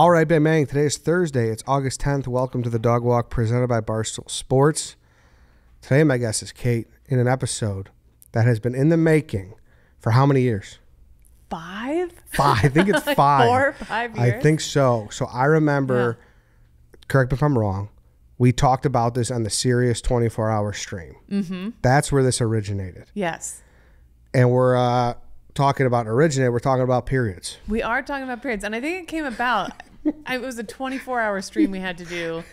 All right, Ben Mang. Today is Thursday. It's August 10th. Welcome to the Dog Walk presented by Barstool Sports. Today, my guest is Kate in an episode that has been in the making for how many years? Five? Five. I think it's Like five. four five I think so. So I remember, correct me if I'm wrong, we talked about this on the Sirius 24 hour stream. Mm-hmm. That's where this originated. Yes. And we're uh, talking about originate, we're talking about periods. We are talking about periods. And I think it came about, it was a 24 hour stream we had to do.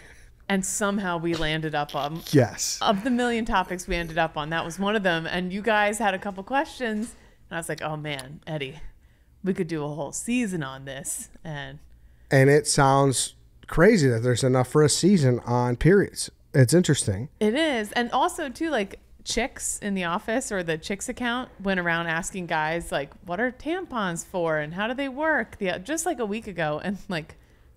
And somehow we landed up on, Yes. of the million topics we ended up on, that was one of them. And you guys had a couple questions. And I was like, oh man, Eddie, we could do a whole season on this. And And it sounds crazy that there's enough for a season on periods. It's interesting. It is. And also too, like chicks in the office or the chicks account went around asking guys like, what are tampons for and how do they work? The, just like a week ago. And like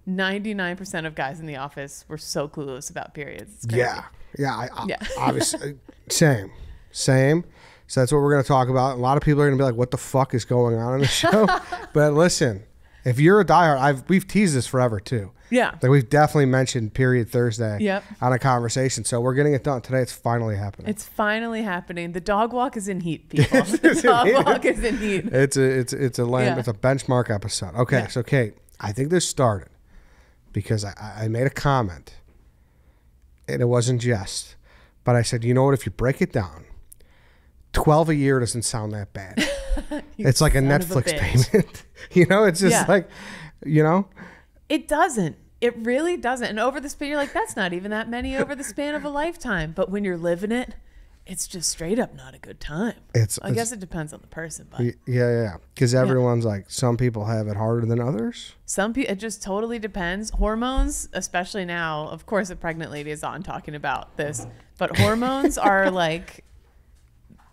99% of guys in the office were so clueless about periods. Yeah. Yeah. I, I, Yeah. obviously, uh, same. Same. So that's what we're going to talk about. A lot of people are going to be like, what the fuck is going on in the show? but listen, if you're a diehard, I've, we've teased this forever too. Yeah. Like we've definitely mentioned period Thursday Yep. on a conversation. So we're getting it done today. It's finally happening. It's finally happening. The dog walk is in heat, people. It's the dog walk is in heat. It's a it's it's a land, Yeah. it's a benchmark episode. Okay, Yeah. so Kate, I think this started because I, I made a comment, and it wasn't jest, but I said, you know what? If you break it down, twelve a year doesn't sound that bad. It's like a Netflix bitch. payment. you know, it's just Yeah. like, you know, It doesn't. It really doesn't. And over the span, you're like, that's not even that many over the span of a lifetime. But when you're living it, it's just straight up not a good time. it's, I it's- guess it depends on the person, but yeah, yeah, yeah. Because everyone's like, some people have it harder than others. some people, it just totally depends. Hormones, especially now, of course, a pregnant lady is on talking about this, but hormones are like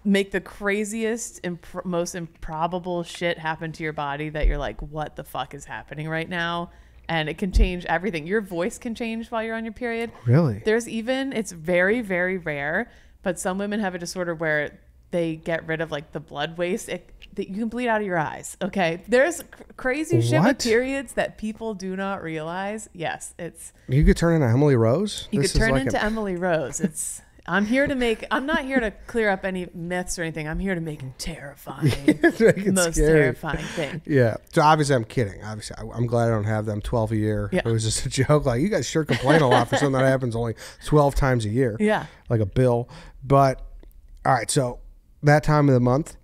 make the craziest, imp- most improbable shit happen to your body that you're like, what the fuck is happening right now? And it can change everything. Your voice can change while you're on your period. Really? There's even it's very very rare, but some women have a disorder where they get rid of like the blood waste. It, that you can bleed out of your eyes. Okay, there's cr- crazy shit What? with periods that people do not realize. Yes, it's You could turn into Emily Rose. you This could turn like into a- Emily Rose. It's I'm here to make. I'm not here to clear up any myths or anything. I'm here to make it terrifying. Make most scary. terrifying thing. Yeah. So obviously, I'm kidding. Obviously, I, I'm glad I don't have them 12 a year. Yeah. It was just a joke. Like you guys sure complain a lot for something that happens only 12 times a year. Yeah. Like a bill. But all right. So that time of the month.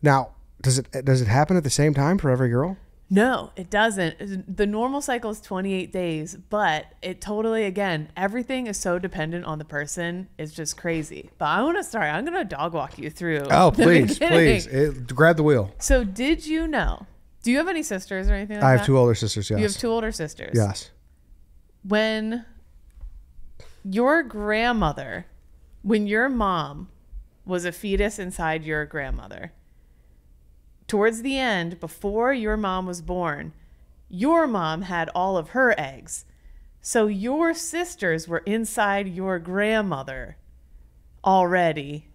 Now, does it does it happen at the same time for every girl? No, it doesn't. The normal cycle is 28 days, but it totally, again, everything is so dependent on the person. It's just crazy. But I want to start. I'm going to dog walk you through. Oh, please, beginning. please, it, grab the wheel. So, did you know? Do you have any sisters or anything like I have that? two older sisters. Yes. You have two older sisters. Yes. When your grandmother, when your mom was a fetus inside your grandmother, towards the end, before your mom was born, your mom had all of her eggs. So your sisters were inside your grandmother already,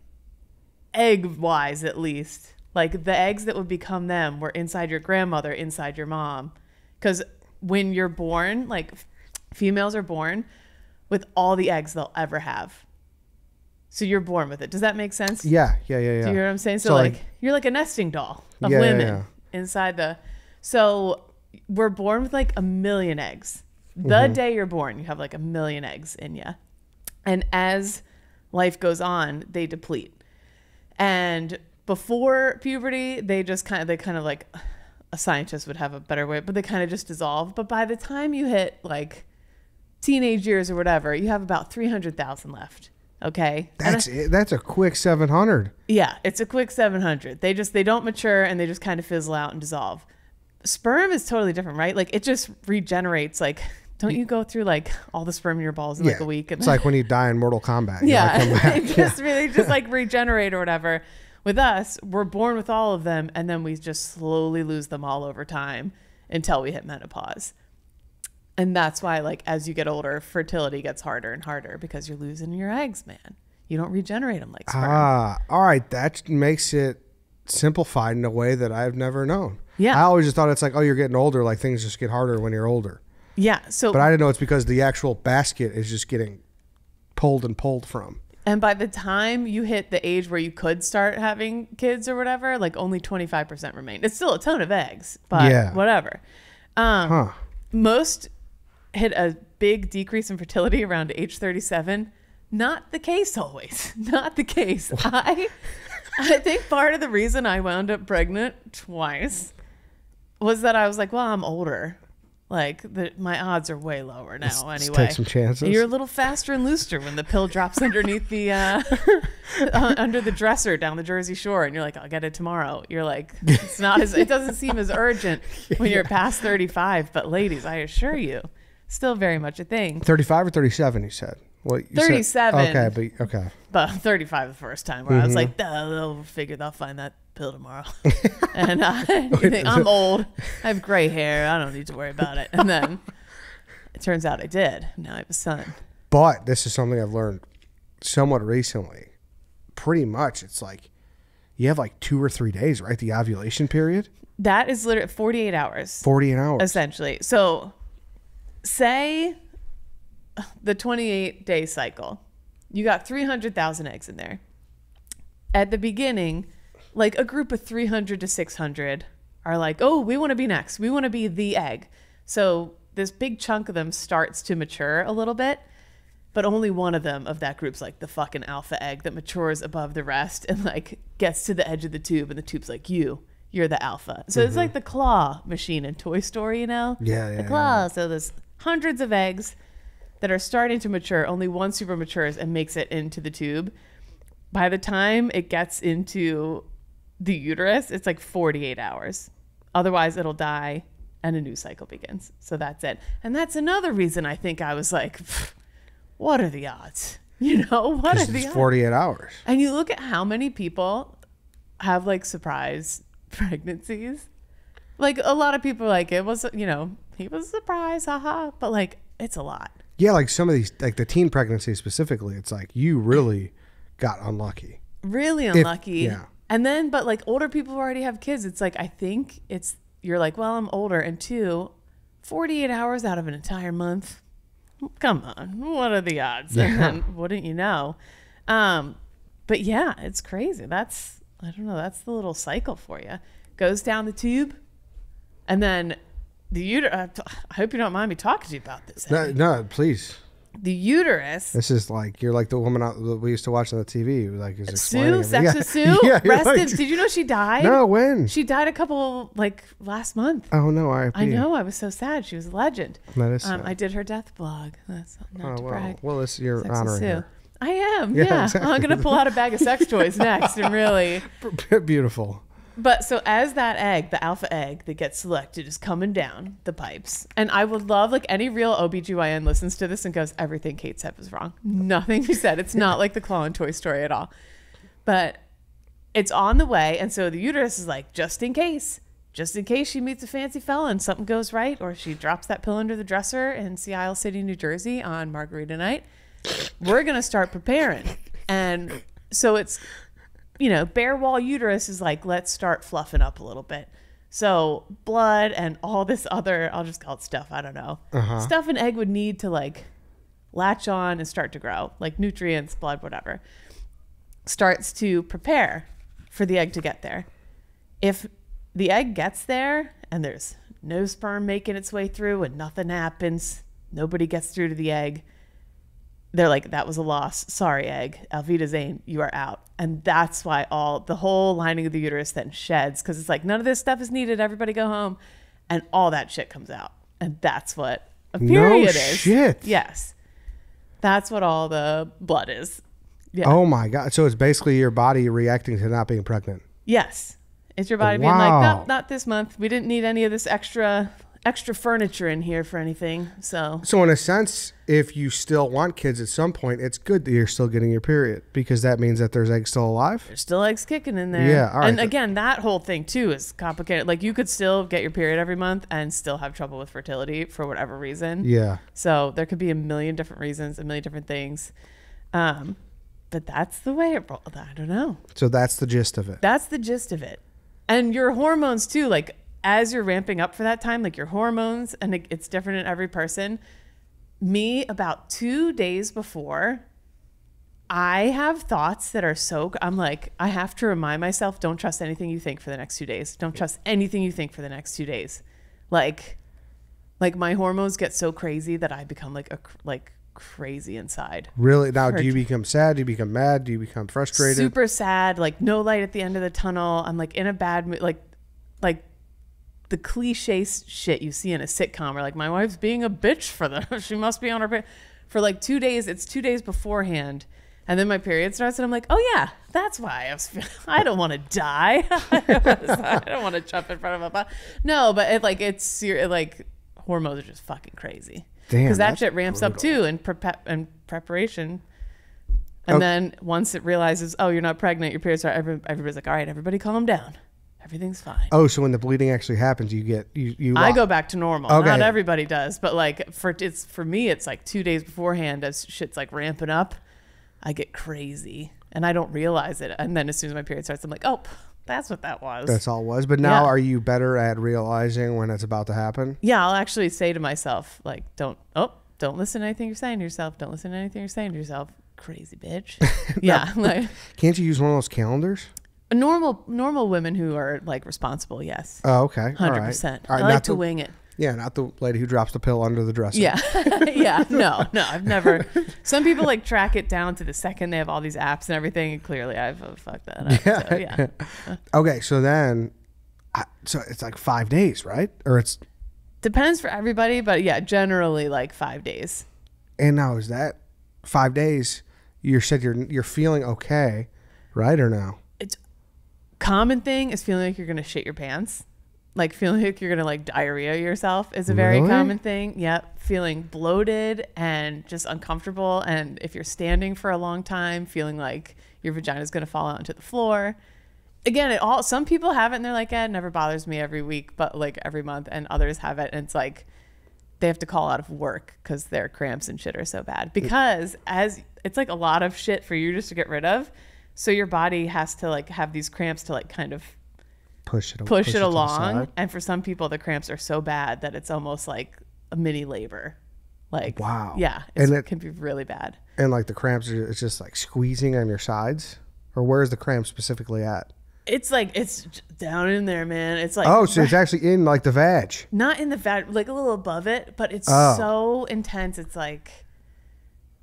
egg wise at least. Like the eggs that would become them were inside your grandmother, inside your mom. Because when you're born, like females are born with all the eggs they'll ever have. So you're born with it. Does that make sense? Yeah. Yeah. Yeah. Yeah. Do you hear what I'm saying? So, So, like, like- you're like a nesting doll of Yeah, yeah, women yeah. inside the. So we're born with like a million eggs. The Mm-hmm. day you're born, you have like a million eggs in you, and as life goes on, they deplete. And before puberty, they just kind of they kind of like a scientist would have a better way, but they kind of just dissolve. But by the time you hit like teenage years or whatever, you have about three hundred thousand left. Okay, And I- That's it. That's a quick 700. yeah, it's a quick 700. They just they don't mature and they just kind of fizzle out and dissolve. Sperm is totally different, right? Like it just regenerates. Like don't you go through like all the sperm in your balls in like a week? And It's like when you die in Mortal Kombat. yeah, back. just really just like regenerate or whatever. With us, we're born with all of them, and then we just slowly lose them all over time until we hit menopause. And that's why, like, as you get older, fertility gets harder and harder because you're losing your eggs, man. You don't regenerate them like sperm. Ah, all right. That makes it simplified in a way that I've never known. Yeah. I always just thought it's like, oh, you're getting older. Like things just get harder when you're older. Yeah. So But I didn't know it's because the actual basket is just getting pulled and pulled from. And by the time you hit the age where you could start having kids or whatever, like only 25% remain. It's still a ton of eggs, but Yeah. whatever. Um, Huh. Most hit a big decrease in fertility around age 37. Not the case always. Not the case. I I think part of the reason I wound up pregnant twice was that I was like, well, I'm older. Like the, my odds are way lower now. Let's anyway, take some chances. You're a little faster and looser when the pill drops underneath the uh, uh, under the dresser down the Jersey Shore, and you're like, I'll get it tomorrow. You're like, it's not as it doesn't seem as urgent when you're past 35. But ladies, I assure you, still very much a thing. 35 or 37, you said? Well, you said- 37. okay, but okay. But 35 the first time, where I was Mm-hmm. like, they'll figure they'll find that pill tomorrow. and you think, I'm old, I have gray hair, I don't need to worry about it. And then it turns out I did. Now I have a son. But this is something I've learned somewhat recently. Pretty much, it's like you have like two or three days, right? The ovulation period, That is literally 48 hours. 48 hours. essentially. So, say the 28 day cycle, you got 300,000 eggs in there. At the beginning, like a group of 300 to 600 are like, oh, we want to be next. We want to be the egg. So, this big chunk of them starts to mature a little bit. But only one of them of that group's like the fucking alpha egg that matures above the rest and like gets to the edge of the tube and the tube's like you, you're the alpha. So it's mm-hmm. like the claw machine in Toy Story, you know? Yeah, The yeah, claw. So there's hundreds of eggs that are starting to mature. Only one super matures and makes it into the tube. By the time it gets into the uterus, it's like 48 hours. Otherwise, it'll die and a new cycle begins. So that's it. And that's another reason I think I was like, what are the odds? You know, what are the odds? 48 hours. And you look at how many people have like surprise pregnancies. Like a lot of people are like it was, you know, he was surprised, haha. But like it's a lot. Yeah, like some of these, like the teen pregnancy specifically, it's like you really got unlucky. Really unlucky. yeah. And then, but like older people who already have kids, it's like I think it's you're like, well, I'm older, and two, 48 hours out of an entire month. Come on, what are the odds? And Yeah. then wouldn't you know? Um, but yeah, it's crazy. That's I don't know. That's the little cycle for you. Goes down the tube, and then the uterus. I hope you don't mind me talking to you about this. No, no, please. The uterus. This is like you're like the woman out, that we used to watch on the TV. Like is Sue, explaining Sex with Sue. yeah, Rest like- in- Did you know she died? No, when? She died a couple like last month. oh no, I. I know. I was so sad. She was a legend. That is Um. I did her death blog. That's not Oh well, brag. well, this you're Sex honoring Sue. her. I am. Yeah, Yeah. exactly. I'm gonna pull out a bag of sex toys next and really. Beautiful. But so as that egg, the alpha egg that gets selected is coming down the pipes. And I would love like any real OBGYN listens to this and goes, everything Kate said was wrong. Nothing she said. It's not like the claw and Toy Story at all. But it's on the way. And so the uterus is like, just in case, just in case she meets a fancy fella and something goes right, or she drops that pill under the dresser in Sea Isle City, New Jersey on Margarita night, we're going to start preparing. And so it's, you know, bare wall uterus is like, let's start fluffing up a little bit. So blood and all this other, I'll just call it stuff. I don't know. Uh-huh. Stuff an egg would need to like latch on and start to grow, like nutrients, blood, whatever, starts to prepare for the egg to get there. If the egg gets there and there's no sperm making its way through and nothing happens, nobody gets through to the egg, they're like, that was a loss. Sorry, egg. Alvita Zane, you are out. And that's why all the whole lining of the uterus then sheds because it's like, none of this stuff is needed. Everybody go home. And all that shit comes out. And that's what a No period is. shit. Yes. That's what all the blood is. Yeah. Oh my god! So it's basically your body reacting to not being pregnant. Yes. It's your body being like, Wow. nope, not this month. We didn't need any of this extra extra furniture in here for anything. So So in a sense, if you still want kids at some point, it's good that you're still getting your period because that means that there's eggs still alive. there's still eggs kicking in there. Yeah, all right. And again, that whole thing too is complicated. Like you could still get your period every month and still have trouble with fertility for whatever reason. Yeah. So there could be a million different reasons, a million different things. Um, but that's the way it rolled. I don't know. So that's the gist of it. That's the gist of it. And your hormones too, like as you're ramping up for that time, like your hormones, and it, it's different in every person. Me, about two days before, I have thoughts that are so. I'm like, I have to remind myself, don't trust anything you think for the next two days. Don't trust anything you think for the next two days. Like, like my hormones get so crazy that I become like a like crazy inside. Really? Now, do you become sad? Do you become mad? Do you become frustrated? super sad like no light at the end of the tunnel i'm like in a bad mood like like the cliche shit you see in a sitcom where like my wife's being a bitch for the she must be on her pe-" for like two days it's two days beforehand and then my period starts and i'm like oh yeah that's why i was feeling i don't want to die. I don't want to jump in front of a bus no but it like it's like hormones are just fucking crazy. Damn, because that shit ramps up too in, prep in preparation. And Okay. then once it realizes, oh, you're not pregnant, your periods are, every, everybody's like, all right, everybody calm down. Everything's fine. Oh, so when the bleeding actually happens, you get you you. I go back to normal. Okay. Not everybody does, but like for it's for me, it's like two days beforehand as shit's like ramping up, I get crazy and I don't realize it. And then as soon as my period starts, I'm like, oh, that's what that was. That's all it was. But now, Yeah. are you better at realizing when it's about to happen? yeah, I'll actually say to myself, like, don't, oh, don't listen to anything you're saying to yourself. Don't listen to anything you're saying to yourself. Crazy bitch. yeah. Like Can't you use one of those calendars? Normal, normal women who are like responsible. Yes. Oh, okay. Hundred percent. I like not to the, wing it. Yeah, not the lady who drops the pill under the dresser. Yeah, yeah. No, no. I've never. Some people like track it down to the second. They have all these apps and everything. And clearly, I've uh, fucked that up. So, yeah. Okay, so then, I, so it's like five days, right? Or it's Depends for everybody, but yeah, generally like five days. and now is that five days? You said you're you're feeling okay, right? Or no? Common thing is feeling like you're gonna shit your pants. Like feeling like you're gonna like diarrhea yourself is a very Really? common thing. Yep. Feeling bloated and just uncomfortable. And if you're standing for a long time, feeling like your vagina is gonna fall out into the floor. Again, it all some people have it and they're like, eh, it never bothers me every week, but like every month, and others have it and it's like they have to call out of work because their cramps and shit are so bad. Because as it's like a lot of shit for you just to get rid of. So your body has to like have these cramps to like kind of Push it. push, it, to the along. And for some people, the cramps are so bad that it's almost like a mini labor. Like Wow. yeah, And it it- can be really bad. And like the cramps are it's just like squeezing on your sides, or where's the cramp specifically at? It's like it's down in there, man. It's like Oh, so it's actually in like the vag. not in the fat, like a little above it, but it's Oh. so intense. It's like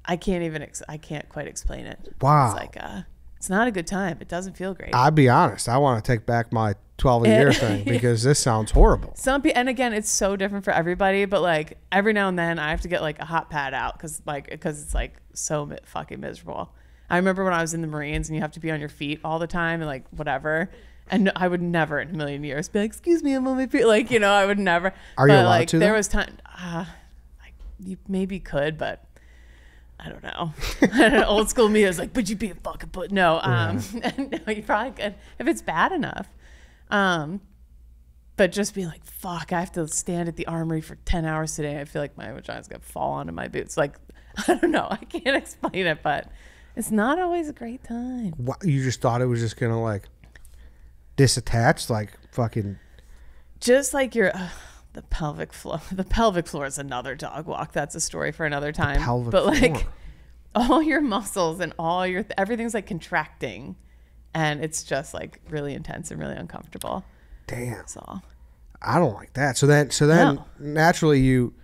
I can't even. Ex- I can't quite explain it. Wow. It's like uh, it's not a good time. It doesn't feel great. I'll be honest. I want to take back my 12 a year thing because this sounds horrible. Some people, and again, it's so different for everybody. But like every now and then, I have to get like a hot pad out because like because it's like so mi- fucking miserable. I remember when I was in the Marines and you have to be on your feet all the time and like whatever. And I would never in a million years be like, "Excuse me, I'm on my feet." Like you know, I would never. Are you but allowed like to, there though? was time. Uh, like you maybe could, but I don't know. Old school me is like, "Would you be a fucking but no?" Um, no, you probably could if it's bad enough. Um, but just being like, fuck, I have to stand at the armory for 10 hours today. I feel like my vagina's going to fall onto my boots. Like, I don't know. I can't explain it, but it's not always a great time. What, you just thought it was just gonna like disattach, like fucking. Just like your. Uh, the pelvic floor. The pelvic floor is another dog walk. That's a story for another time. pelvic but like floor. all your muscles and all your everything's like contracting, and it's just like really intense and really uncomfortable. Damn, That's all. I don't like that. So then, so then No. naturally you,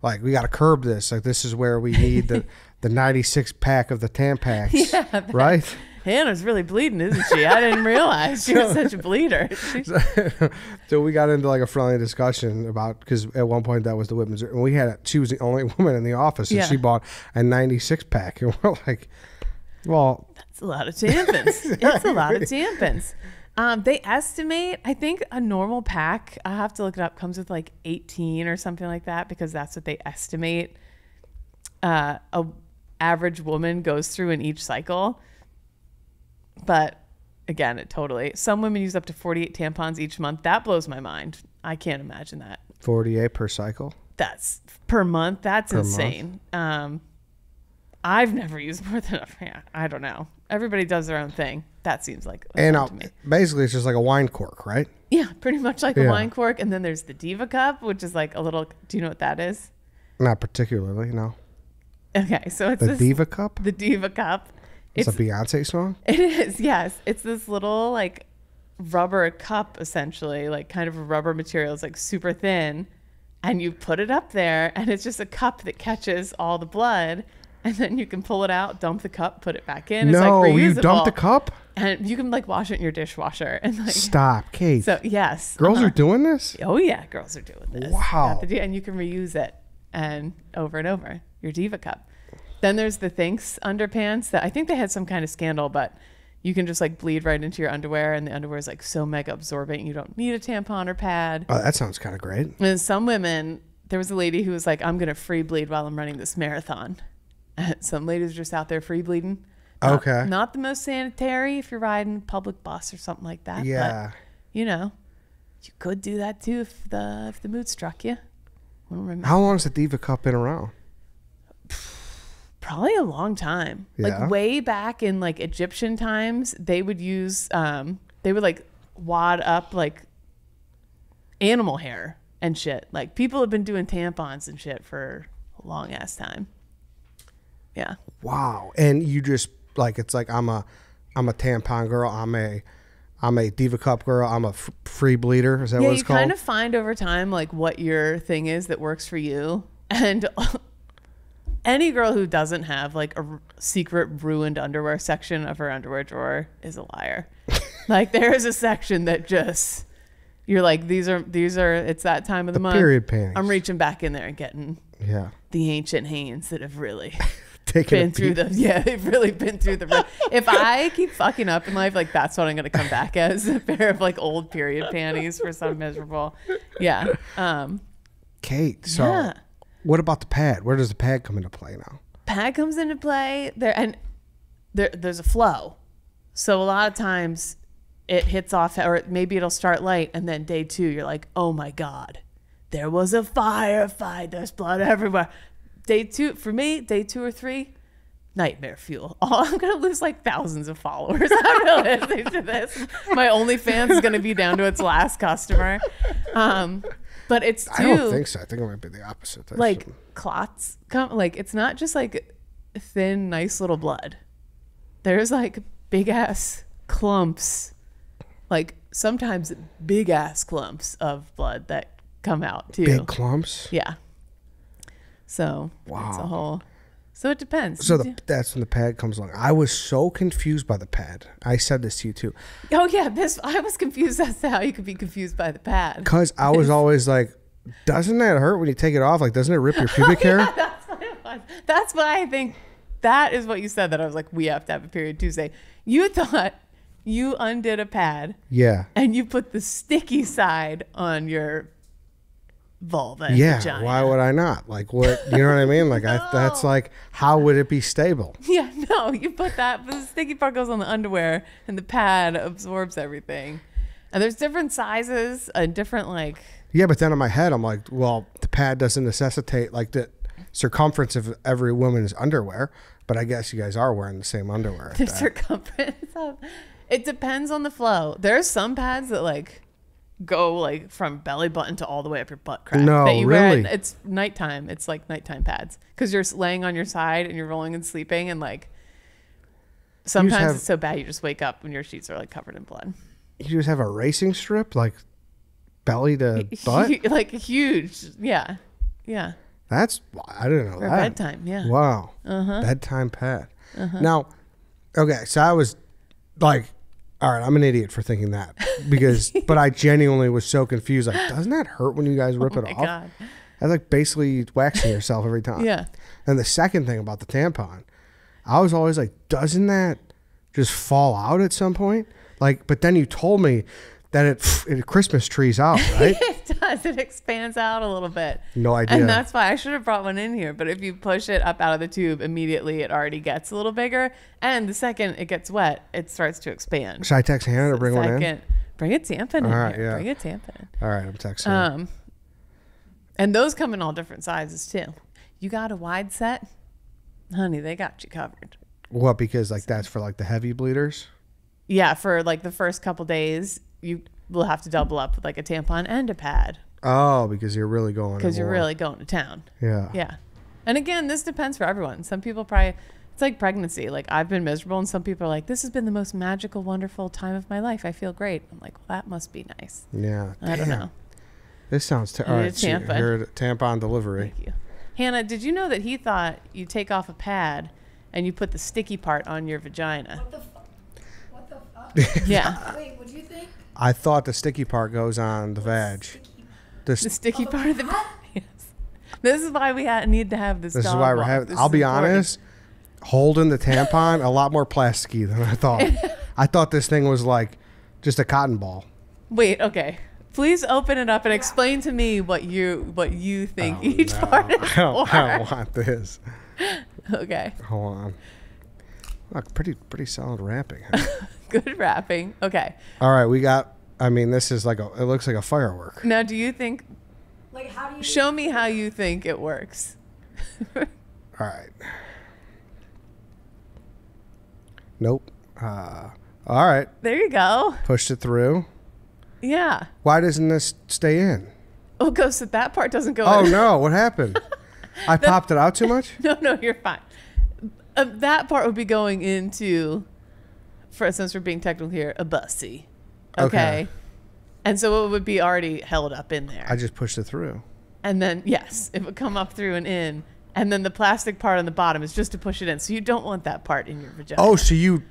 like, we got to curb this. Like, this is where we need the the 96 pack of the Tampax, Yeah, that- right? Hannah's really bleeding, isn't she? I didn't realize she was such a bleeder. So we got into like a friendly discussion about because at one point that was the women's and we had a, she was the only woman in the office and Yeah. she bought a 96 pack and we're like well It's a lot of tampons. It's a lot of tampons. Um, they estimate, I think a normal pack, I have to look it up, comes with like 18 or something like that because that's what they estimate uh, a average woman goes through in each cycle. But again, it totally. Some women use up to 48 tampons each month. That blows my mind. I can't imagine that. 48 per cycle That's per month. That's Per month? insane. Um, I've never used more than a. Yeah, I don't know. Everybody does their own thing. That seems like And fun to me. basically, it's just like a wine cork, right? Yeah, pretty much like a wine cork. And then there's the Diva Cup, which is like a little. Do you know what that is? Not particularly, no. Okay, so it's The this, Diva Cup? the Diva Cup. It's, It's a Beyonce song? It is, yes. It's this little like rubber cup essentially, like kind of a rubber material. It's like super thin. And you put it up there and it's just a cup that catches all the blood. And then you can pull it out, dump the cup, put it back in. It's no, like you dumped the cup? And you can like wash it in your dishwasher. And like Stop, Kate. so yes. Girls uh-huh. are doing this? Oh yeah, girls are doing this. Wow. Got the di- And you can reuse it and over and over. Your diva cup. Then there's the Thinx underpants that I think they had some kind of scandal, but you can just like bleed right into your underwear, and the underwear is like so mega absorbent you don't need a tampon or pad. Oh, that sounds kind of great. And some women, there was a lady who was like, "I'm gonna free bleed while I'm running this marathon." some ladies are just out there free bleeding. Not- Okay. Not the most sanitary if you're riding public bus or something like that. but Yeah. you know, you could do that too if the if the mood struck you. I don't remember. How long has the Diva Cup been around? Probably a long time. Yeah. Like way back in like Egyptian times, they would use um they would like wad up like animal hair and shit. Like people have been doing tampons and shit for a long ass time. Yeah. Wow. And you just like it's like I'm a I'm a tampon girl. I'm a I'm a Diva Cup girl. I'm a f- free bleeder. Is that yeah, what you it's called? kind of find over time like what your thing is that works for you. And any girl who doesn't have like a r- secret ruined underwear section of her underwear drawer is a liar. like there is a section that just you're like these are these are it's that time of the, month. period panties. I'm reaching back in there and getting yeah. the ancient hands that have really Taking been through the yeah they've really been through the if i keep fucking up in life like that's what i'm gonna come back as a pair of like old period panties for some miserable yeah um Kate. So Yeah. What about the pad? Where does the pad come into play now? pad comes into play there and there there's a flow. So a lot of times it hits off or maybe it'll start light and then day two you're like oh my god there was a firefight. There's blood everywhere. Day two for me day two or three nightmare fuel. Oh i'm gonna lose like thousands of followers. After listening to this. My onlyfans is gonna be down to its last customer. Um but it's too I don't think so. I think it might be the opposite. Like clots come like it's not just like thin nice little blood there's like big ass clumps like sometimes big ass clumps of blood that come out too big clumps. yeah so it's a Wow. whole so it depends So the, that's when the pad comes along. I was so confused by the pad. I said this to you too, oh yeah this i was confused as to how you could be confused by the pad because I was always like, "Doesn't that hurt when you take it off? Like, doesn't it rip your oh, pubic hair?" that's what it was. That's why I think that is what you said. That I was like, we have to have a period Tuesday. You thought you undid a pad Yeah. and you put the sticky side on your vulva. Yeah. vagina. Why would I not? Like, what? You know what I mean? Like, I, that's like, how would it be stable? Yeah, no, you put that. But the sticky part goes on the underwear, and the pad absorbs everything. And there's different sizes and different like. Yeah, but then in my head, I'm like, well, the pad doesn't necessitate like the circumference of every woman's underwear. But I guess you guys are wearing the same underwear. the circumference of it depends on the flow there's some pads that like go like from belly button to all the way up your butt crack No, that you wear really? at- it's nighttime it's like nighttime pads because you're laying on your side and you're rolling and sleeping and like sometimes have- it's so bad you just wake up and your sheets are like covered in blood you just have a racing strip, like belly to butt. Like huge yeah yeah That's I didn't know for that. bedtime yeah Wow. Uh-huh. Bedtime pad. Uh -huh. Now, okay, so I was like, all right, I'm an idiot for thinking that because, but I genuinely was so confused. Like, doesn't that hurt when you guys rip oh it off? god That's like basically waxing yourself every time. yeah And the second thing about the tampon, I was always like, doesn't that just fall out at some point? Like, but then you told me that it, it Christmas trees out, right? it does. It expands out a little bit. No idea. And that's why I should have brought one in here. But if you push it up out of the tube, immediately it already gets a little bigger. And the second it gets wet, it starts to expand. Should I text Hannah to bring one in? second, bring a tampon in All right, here. yeah. Bring a tampon in. All right, I'm texting. Um, and those come in all different sizes too. You got a wide set, honey. They got you covered. What? Because like that's for like the heavy bleeders. Yeah, for like the first couple days, you will have to double up with like a tampon and a pad Oh, because you're really going. because you're really going to town. Yeah. Yeah. And again, this depends for everyone. Some people probably, it's like pregnancy. Like I've been miserable, and some people are like, this has been the most magical, wonderful time of my life. I feel great. I'm like, well, that must be nice. Yeah. I don't know. This sounds terrible. All right, so tampon. here tampon delivery. Thank you. Hannah, did you know that he thought you take off a pad and you put the sticky part on your vagina? What the fuck? What the fuck? Yeah. Wait, what do you think? I thought the sticky part goes on the vag. The This, sticky part of the what? yes. This is why we ha- need to have this. this is why we're having. This I'll be important. honest. Holding the tampon, a lot more plasticky than I thought. I thought this thing was like just a cotton ball. Wait, okay. Please open it up and explain to me what you what you think Oh, each no. part is I don't, I don't want this. Okay. Hold on. Look, pretty pretty solid wrapping. Good wrapping. Okay. All right, we got. I mean, this is like a. It looks like a firework. Now, do you think? Like, how do you? Show me how you think it works. All right. Nope. Uh, all right. There you go. Pushed it through. Yeah. Why doesn't this stay in? Oh, ghost that that part doesn't go. Oh in. no! What happened? I popped it out too much. No, no, you're fine. Uh, that part would be going into, for since we're being technical here, a bussy. Okay. Okay. And so it would be already held up in there. I just pushed it through. and then, yes, it would come up through and in. And then the plastic part on the bottom is just to push it in. So you don't want that part in your vagina. Oh, so you?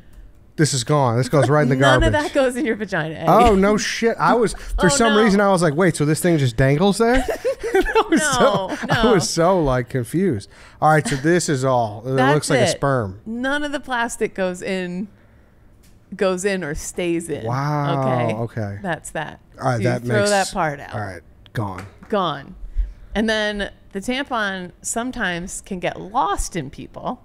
This is gone. This goes right in the garbage. None of that goes in your vagina. Eddie. Oh no shit! I was for Oh, some no. reason I was like, wait, so this thing just dangles there? I was No, so, I was so like confused. All right, so this is all. It looks like a sperm. None of the plastic goes in, goes in or stays in. Wow, Okay. okay. That's that. All right, So that throw makes that part out. All right, gone. gone. And then the tampon sometimes can get lost in people.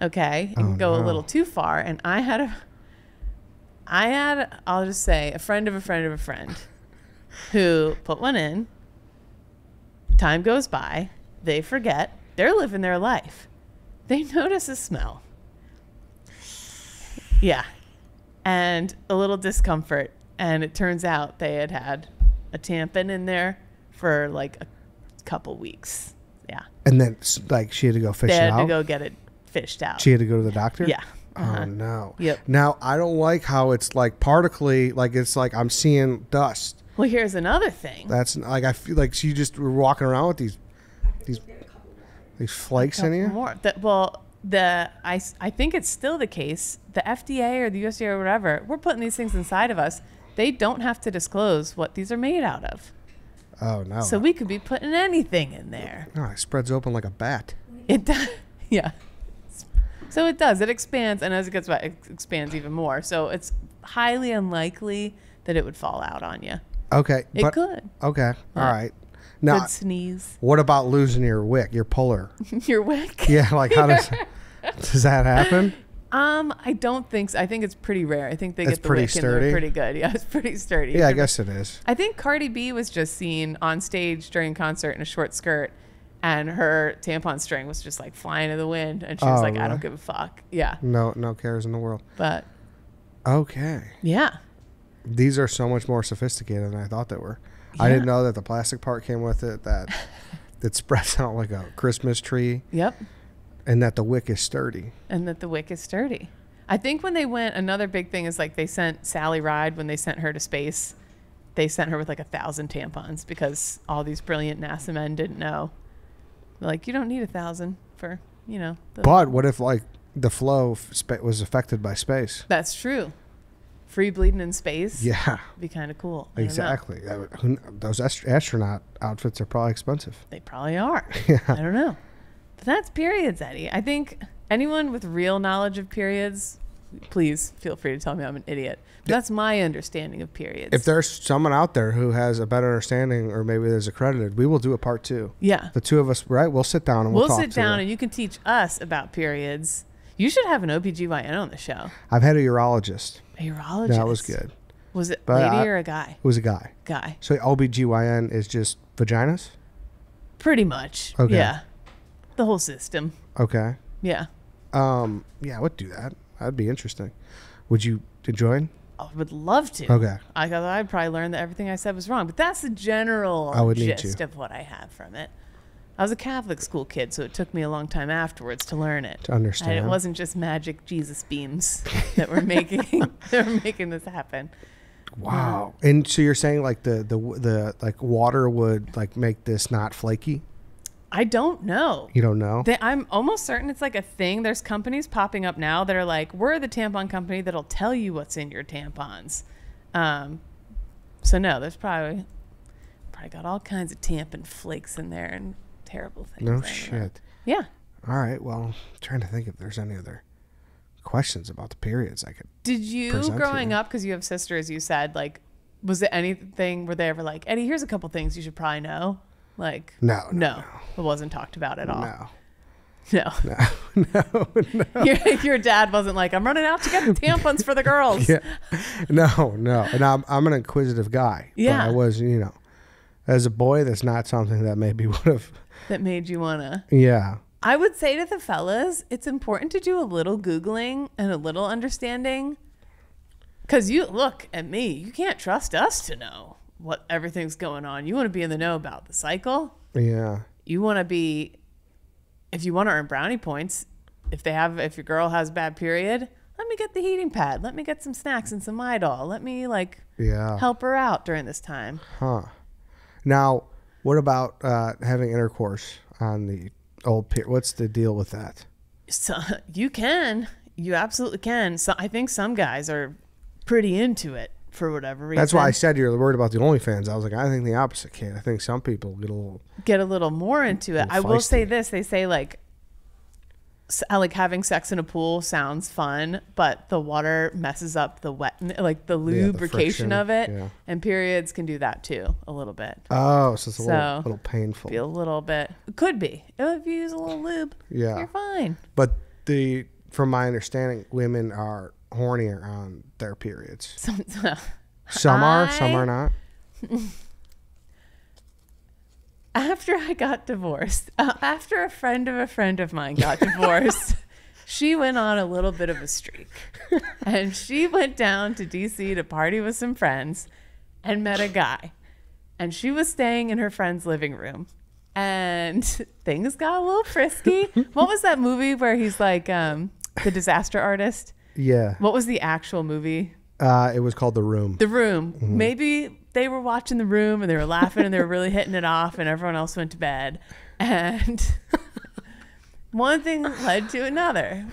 Okay, it can Oh, go a little too far. And I had a, I had, I'll just say, a friend of a friend of a friend who put one in. Time goes by, they forget, they're living their life. They notice a smell. Yeah. And a little discomfort. And it turns out they had had a tampon in there for like a couple weeks. Yeah. And then like she had to go fish They it had out. to go get it fished out. She had to go to the doctor. Yeah. Oh Uh-huh. no. Yep. Now I don't like how it's like particly. Like it's like I'm seeing dust. Well, here's another thing. That's like I feel like she just were walking around with these these these flakes in here. More. That, well, the I, I think it's still the case. The FDA or the USDA or whatever, we're putting these things inside of us. They don't have to disclose what these are made out of. Oh no. So we could be putting anything in there. no, it spreads open like a bat. It does. Yeah. So it does. It expands, and as it gets wet, it expands even more. So it's highly unlikely that it would fall out on you. Okay. It but could. okay. All Yeah. right. Now, Could sneeze. what about losing your wick, your puller? Your wick. Yeah, like how does does that happen? Um, I don't think so. I think it's pretty rare. I think they It's get the pretty wick and sturdy? pretty good. Yeah, it's pretty sturdy. Yeah, I guess it is. I think Cardi B was just seen on stage during a concert in a short skirt, and her tampon string was just like flying in the wind, and she was Oh, like, "I don't give a fuck." Yeah, No, no cares in the world. but Okay. yeah, These are so much more sophisticated than I thought they were. I didn't know that the plastic part came with it, that it spreads out like a Christmas tree, yep, and that the wick is sturdy. and that the wick is sturdy. I think when they went, another big thing is like they sent Sally Ride when they sent her to space. They sent her with like a thousand tampons because all these brilliant NASA men didn't know. They're like, you don't need a thousand for, you know. The, But what if like the flow f- was affected by space? That's true. Free bleeding in space. Yeah, Be kind of cool. I exactly. That would- Those ast- astronaut outfits are probably expensive. They probably are. Yeah. I don't know. But that's periods, Eddie. I think anyone with real knowledge of periods, please feel free to tell me I'm an idiot. But that's my understanding of periods. If there's someone out there who has a better understanding, or maybe is accredited, we will do a part two. yeah. The two of us, right? We'll sit down and we'll, We'll sit down and you can teach us about periods. You should have an OBGYN on the show. I've had a urologist. A urologist. That was good. Was it But lady I- or a guy? It was a guy. Guy. So OBGYN is just vaginas? Pretty much. Okay. Yeah. The whole system. Okay. Yeah. Um, yeah, I would do that. That'd be interesting. Would you join? I would love to. Okay. I thought I'd probably learn that everything I said was wrong, but that's the general I would need gist to. of what I have from it. I was a Catholic school kid, so it took me a long time afterwards to learn it. To understand. And it wasn't just magic Jesus beams that were making that were making this happen. Wow. And so you're saying like the the the like water would like make this not flaky? I don't know. You don't know? They, I'm almost certain it's like a thing. There's companies popping up now that are like, we're the tampon company that'll tell you what's in your tampons. Um, so no, there's probably probably got all kinds of tampon flakes in there and terrible things. No shit. Yeah. All right. Well, I'm trying to think if there's any other questions about the periods I could. Did you growing here. up because you have sisters? You said like, was it anything? Were they ever like, Eddie? Here's a couple things you should probably know. Like, No, no, no, it wasn't talked about at all. No. No, No. no. your, your dad wasn't like, I'm running out to get tampons for the girls. Yeah. No, no. And I'm I'm an inquisitive guy. but Yeah. I was, you know, as a boy, that's not something that maybe would have. That made you wanna. Yeah. I would say to the fellas, it's important to do a little Googling and a little understanding. Because you look at me, you can't trust us to know what everything's going on. You want to be in the know about the cycle. Yeah. You want to be, if you want to earn brownie points, if they have, if your girl has a bad period, let me get the heating pad. Let me get some snacks and some Midol. Let me like Yeah. help her out during this time. Huh. Now, what about uh, having intercourse on the old period? What's the deal with that? So you can, you absolutely can. So I think some guys are pretty into it for whatever reason. That's why I said you're worried about the OnlyFans. I was like, I think the opposite, kid. I think some people get a little. get a little more into it. I will say this: they say like, Uh, like having sex in a pool sounds fun, but the water messes up the wet, like the the lubrication friction, of it, yeah. and periods can do that too a little bit. Oh, so it's a little, So, little painful. Be a little bit. It could be if you use a little lube. Yeah. you're fine. But the, from my understanding, women are hornier on their periods. Some, Some are, some are not. after I got divorced, uh, after a friend of a friend of mine got divorced, she went on a little bit of a streak. And she went down to DC to party with some friends and met a guy. And she was staying in her friend's living room. And things got a little frisky. what was that movie where he's like um, the disaster artist? Yeah. What was the actual movie? Uh, it was called The Room. The Room. Maybe they were watching The Room and they were laughing and they were really hitting it off, and everyone else went to bed. And one thing led to another.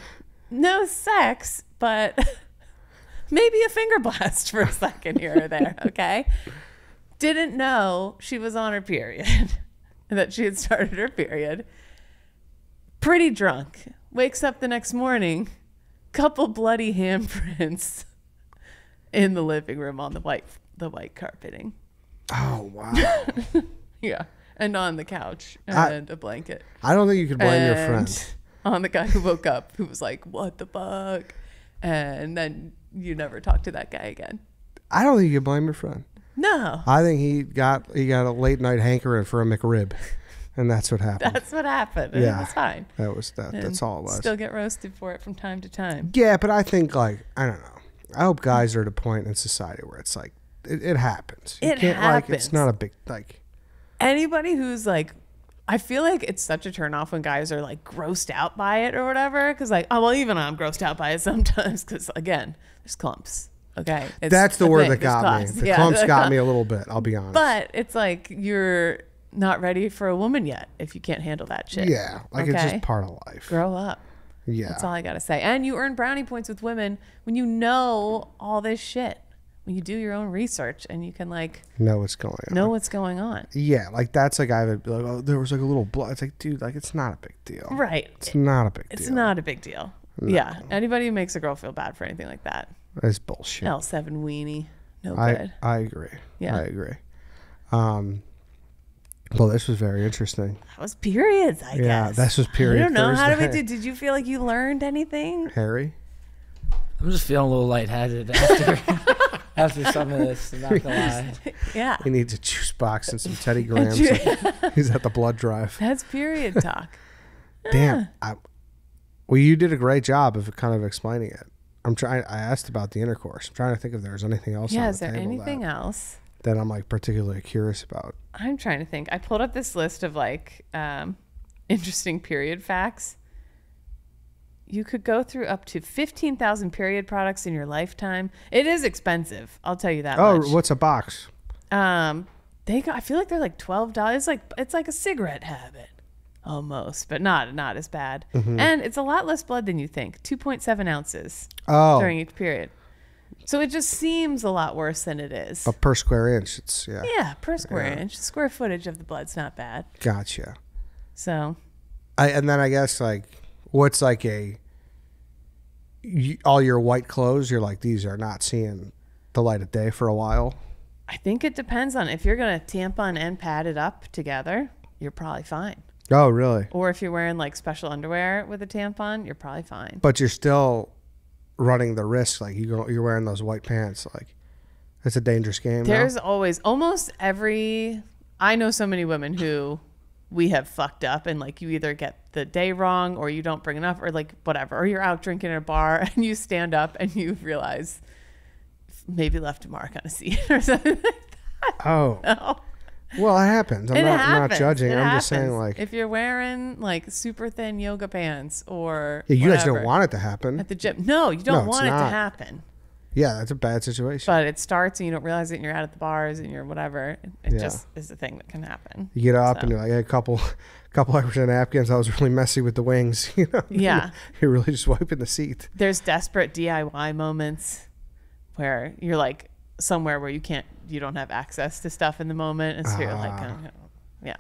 No sex, but maybe a finger blast for a second here or there. Okay. Didn't know she was on her period that she had started her period. Pretty drunk. Wakes up the next morning, couple bloody handprints in the living room on the white the white carpeting. Oh, wow. Yeah. And on the couch and a blanket. I don't think you could blame your friend. On the guy who woke up who was like, What the fuck? And then you never talk to that guy again. I don't think you could blame your friend. No. I think he got he got a late night hankering for a McRib, and that's what happened. That's what happened. And Yeah. it was fine. that was that. And That's all it was. Still get roasted for it from time to time. yeah, but I think like I don't know. I hope guys are at a point in society where it's like it, it happens. You It can't, Like, it's not a big like. Anybody who's like I feel like it's such a turnoff when guys are like grossed out by it or whatever. Cause like, oh, well, even I'm grossed out by it sometimes. Cause again, there's clumps. Okay. It's That's the word thing. that There's got me. clumps. The Yeah, clumps got clump- me a little bit. I'll be honest. But it's like you're not ready for a woman yet if you can't handle that shit. yeah, like it's just part of life. Grow up. Yeah, That's all I got to say. And you earn brownie points with women when you know all this shit. When you do your own research and you can like know what's going on. know what's going on. Yeah, like that's like I that be like, oh, there was like a little blood. It's like, dude, like it's not a big deal. Right. It's not a big It's deal. It's not a big deal. Yeah. Anybody who makes a girl feel bad for anything like that. It's bullshit. L7 weenie. No I good. I agree. Yeah. I agree. Um, well, this was very interesting. That was periods, I Yeah, guess. Yeah, this was period I don't know. How did we Thursday. do? Did you feel like you learned anything? Harry, I'm just feeling a little lightheaded after after some of this. I'm not gonna lie. Yeah. he needs a juice box and some Teddy Grahams. He's at the blood drive. That's period talk. Damn. I, Well, you did a great job of kind of explaining it. I'm trying. I asked about the intercourse. I'm trying to think if there's anything else. Yeah, on is the there table anything that, else? that I'm like particularly curious about? I'm trying to think. I pulled up this list of like um, interesting period facts. You could go through up to 15,000 period products in your lifetime. It is expensive. I'll tell you that Oh, much. what's a box? Um, they got, I feel like they're like twelve dollars. It's Like it's like a cigarette habit, almost, but not not as bad. Mm-hmm. And it's a lot less blood than you think. Two point seven ounces Oh, during each period. So it just seems a lot worse than it is. a per square inch. It's yeah. Yeah, per square inch, square footage of the blood's not bad. Gotcha. So I and then I guess like what's like a you, all your white clothes. You're like these are not seeing the light of day for a while. I think it depends on if you're gonna tampon and pad it up together, you're probably fine. Oh, really? Or if you're wearing like special underwear with a tampon, you're probably fine. But you're still running the risk. Like you go, you're wearing those white pants. Like it's a dangerous game. no? There's always almost every I know so many women who we have fucked up and like you either get the day wrong or you don't bring enough or like whatever or you're out drinking at a bar and you stand up and you realize maybe left a mark on a seat or something. Like that. Oh, well, it happens. I'm it not, happens. not judging. It I'm just saying like if you're wearing like super thin yoga pants or yeah, you guys don't want it to happen. at the gym. No, you don't it's want it to happen. Yeah, that's a bad situation. But it starts and you don't realize it and you're out at the bars and you're whatever. It, it Yeah. just is a thing that can happen. You get up So. and you're like, hey, a couple, couple extra napkins. I was really messy with the wings. You know? Yeah. You're really just wiping the seat. there's desperate DIY moments where you're like somewhere where you can't, you don't have access to stuff in the moment, and so you're like, Ah. oh, yeah,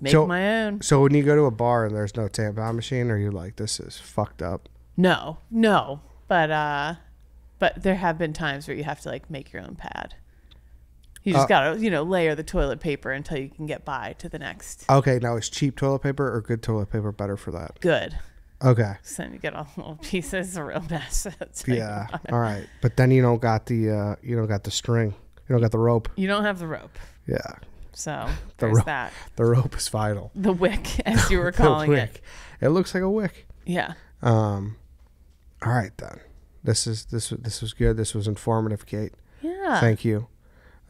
make So- my own. So when you go to a bar and there's no tampon machine, are you like, this is fucked up? No, no, but uh, but there have been times where you have to like make your own pad. You just Uh, gotta, you know, layer the toilet paper until you can get by to the next Okay, now is cheap toilet paper or good toilet paper better for that? good. Okay. So then you get all little pieces. A real mess. That's Yeah. All right. But then you don't got the uh you don't got the string. You don't got the rope. You don't have the rope, Yeah. so The there's rope. that. The rope is vital. The wick, as you were calling it. wick. It looks like a wick. Yeah. Um all right then. This is this this was good. This was informative, Kate. Yeah. Thank you.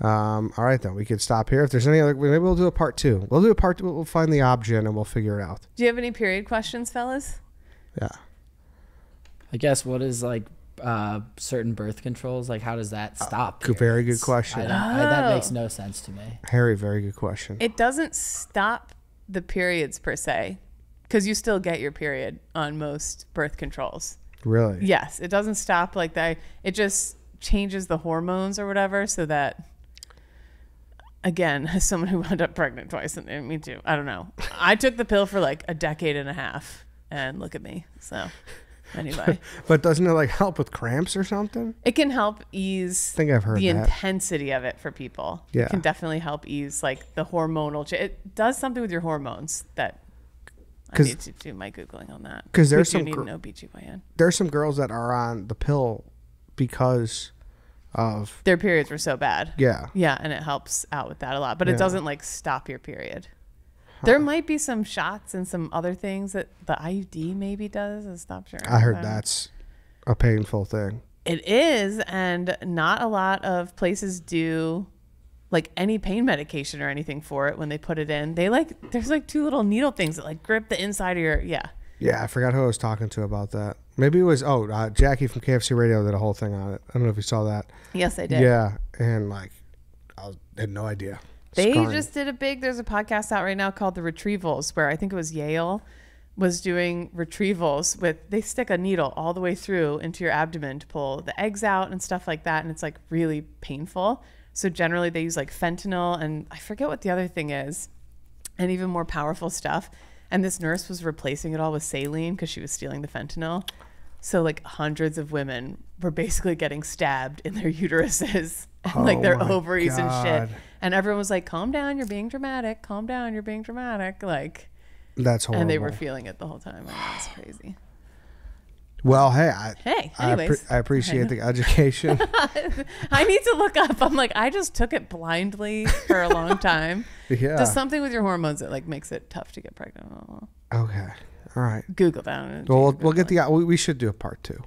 Um, all right then, we could stop here. If there's any other, maybe we'll do a part two. We'll do a part. We'll find the object and we'll figure it out. Do you have any period questions, fellas? Yeah. I guess what is like uh, certain birth controls? Like, how does that stop? good- very good question. I don't- I- that makes Oh. no sense to me. Harry, very good question. It doesn't stop the periods per se, because you still get your period on most birth controls. Really? Yes, it doesn't stop like that. It just changes the hormones or whatever, so that. Again, as someone who wound up pregnant twice, and me too. I don't know. I took the pill for like a decade and a half, and look at me. So, anyway, But doesn't it like help with cramps or something? it can help ease I think I've heard the that. intensity of it for people. Yeah. It can definitely help ease like the hormonal. Ch- it does something with your hormones that I 'Cause- need to do my googling on that. 'cause there's some need gr- an OBGYN. There's some girls that are on the pill because of Their periods were so bad. yeah. Yeah, and it helps out with that a lot, but Yeah. it doesn't like stop your period. There might be some shots and some other things that the IUD maybe does and stops your. I heard uh, that's a painful thing. It is, and not a lot of places do like any pain medication or anything for it when they put it in. They like there's like two little needle things that like grip the inside of your yeah. Yeah, I forgot who I was talking to about that. Maybe it was oh uh, Jackie from KFC Radio did a whole thing on it. I don't know if you saw that. Yes, I did. Yeah, and like I was, had no idea. They Scarring. just did a big there's a podcast out right now called The Retrievals where I think it was Yale was doing retrievals with they stick a needle all the way through into your abdomen to pull the eggs out and stuff like that and it's like really painful. So generally they use like fentanyl and I forget what the other thing is and even more powerful stuff. And this nurse was replacing it all with saline because she was stealing the fentanyl. So like hundreds of women were basically getting stabbed in their uteruses and like Oh their my ovaries and shit. And everyone was like, "Calm down, you're being dramatic. Calm down, you're being dramatic." Like, That's horrible. and they were feeling it the whole time. It's crazy. Well, hey, I Hey, I, anyways, I appreciate the education. I need to look up. I'm like, I just took it blindly for a long time. yeah. Does something with your hormones that like makes it tough to get pregnant? okay. All right. Google that. Well, we'll, we'll get the. We, we should do a part two.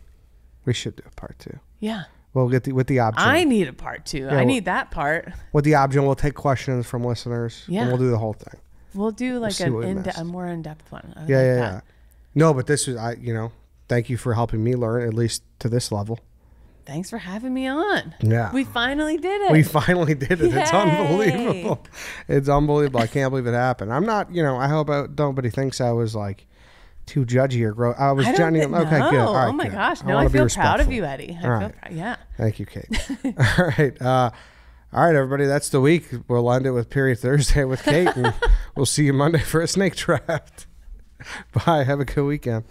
We should do a part two. Yeah. We'll get the with the option. I need a part two. I well- need that part. with the option, we'll take questions from listeners. Yeah. And we'll do the whole thing. We'll do like see an in missed. a more in depth one. I Yeah, like yeah, that. yeah. No, but this was I. You know, thank you for helping me learn at least to this level. Thanks for having me on. Yeah. We finally did it. We finally did it. It's unbelievable. It's unbelievable. I can't believe it happened. I'm not, you know, I hope I, nobody thinks I was like too judgy or gross. I was I genuine. think, Okay, no. good. All right, oh my good. gosh. No, wanna I feel proud of you, Eddie. I All feel right. proud. Yeah. Thank you, Kate. all right. Uh, all right, everybody. That's the week. We'll end it with Period Thursday with Kate, and we'll see you Monday for a snake draft. Bye. Have a good weekend.